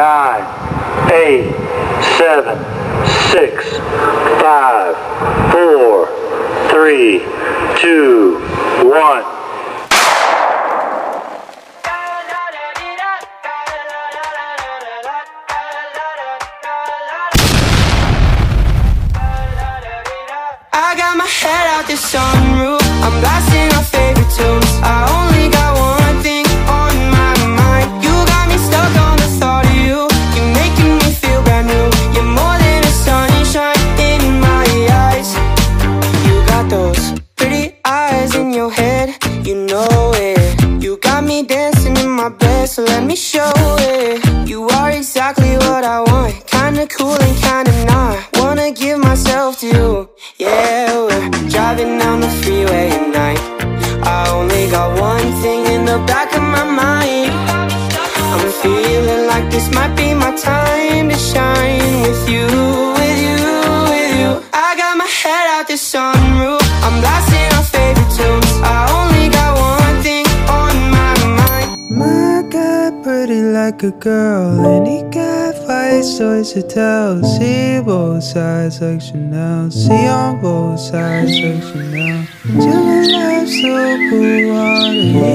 nine, eight, seven, six, five, four, three, two, one. I got my head out the sunroof. I'm blasting me dancing in my bed, so let me show it. You are exactly what I want. Kinda cool and kinda not. Wanna give myself to you. Yeah, we're driving down the freeway at night. I only got one thing in the back of pretty like a girl. And he got five stories to tell See both sides like Chanel. See on both sides like Chanel. My life so cool water